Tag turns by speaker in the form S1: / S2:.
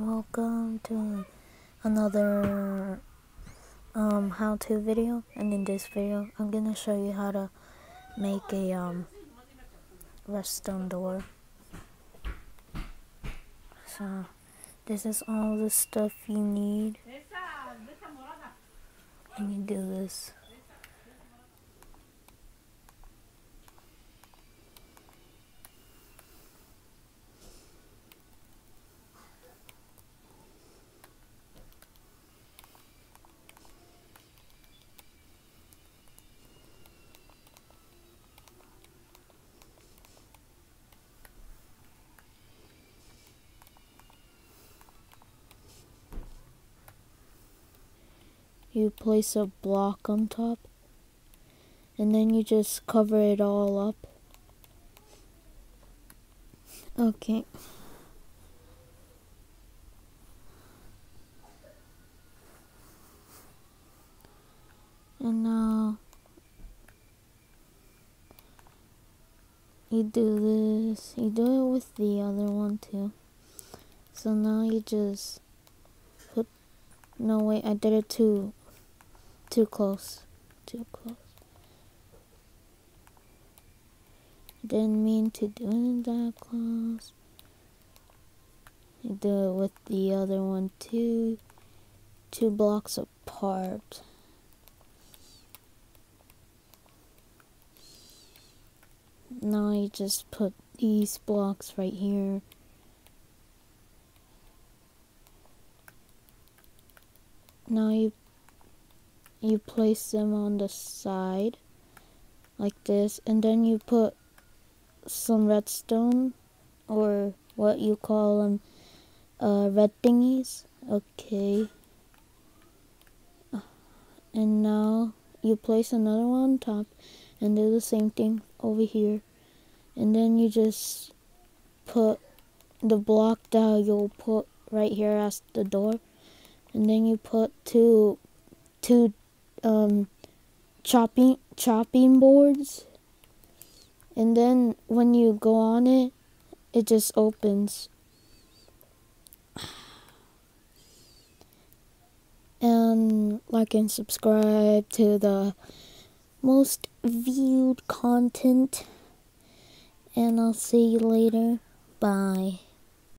S1: welcome to another um, how-to video. And in this video I'm gonna show you how to make a um, redstone door. So this is all the stuff you need. And you do this you place a block on top and then you just cover it all up. Okay. And now you do this, you do it with the other one too. So now you just put, no wait, I did it too too close. Too close. Didn't mean to do it that close. Do it with the other one too. Two blocks apart. Now you just put these blocks right here. Now you you place them on the side like this and then you put some redstone or what you call them uh, red thingies. Okay. And now you place another one on top and do the same thing over here. And then you just put the block that you'll put right here as the door. And then you put two two um, chopping chopping boards. And then when you go on it it just opens. And like and subscribe to the most viewed content. And I'll see you later. Bye